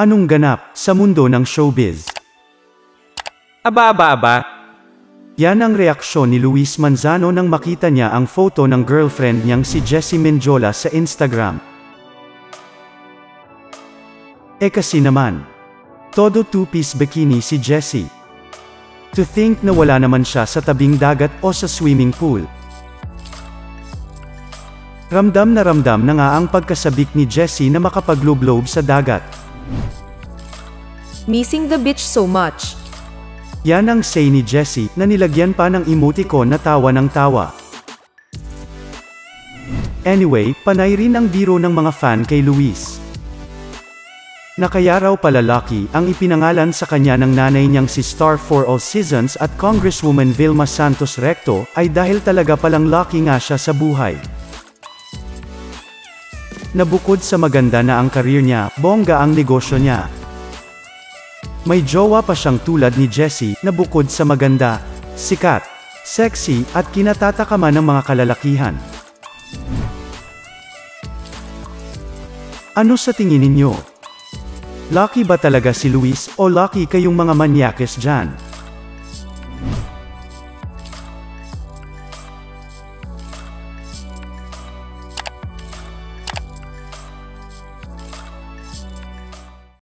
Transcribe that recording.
Anong ganap sa mundo ng showbiz? Aba aba aba, Yan ang reaksyon ni Luis Manzano nang makita niya ang photo ng girlfriend niyang si Jessie Menjola sa Instagram. E kasi naman, todo two-piece bikini si Jessie. To think na wala naman siya sa tabing dagat o sa swimming pool. Ramdam na ramdam na nga ang pagkasabik ni Jessie na makapaglob-lob sa dagat. Missing the beach so much. Yan ang say ni Jessie na nilagyan pa ng emoticon na tawa ng tawa. Anyway, panay rin ang biro ng mga fan kay Luis. Na raw pala Lucky ang ipinangalan sa kanya ng nanay niyang si Star for All Seasons at Congresswoman Vilma Santos Recto ay dahil talaga palang lucky nga siya sa buhay. Na bukod sa maganda na ang karir niya, bongga ang negosyo niya. May jowa pa siyang tulad ni Jessie, na bukod sa maganda, sikat, sexy, at kinatatakaman ng mga kalalakihan. Ano sa tingin ninyo? Lucky ba talaga si Luis o lucky kayong mga manyakes dyan?